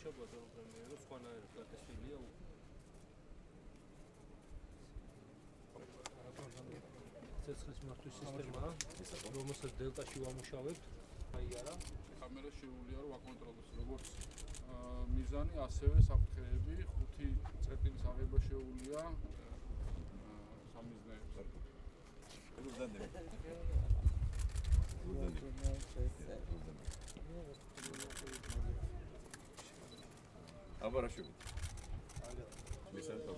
ურჩება და პრემიერო სხვანაირად დაწესილია ცეცხლის მართვის სისტემა რომელსაც დელტაში ვამუშავებთ. აი არა. კამერა შეუძლია რომ აკონტროლოს როგორც მიზანი ასევე საფრთხეები ხუთი წერტილის აღება შეუძლია სამიზნეებს Agora chuva. Olha. Me senta,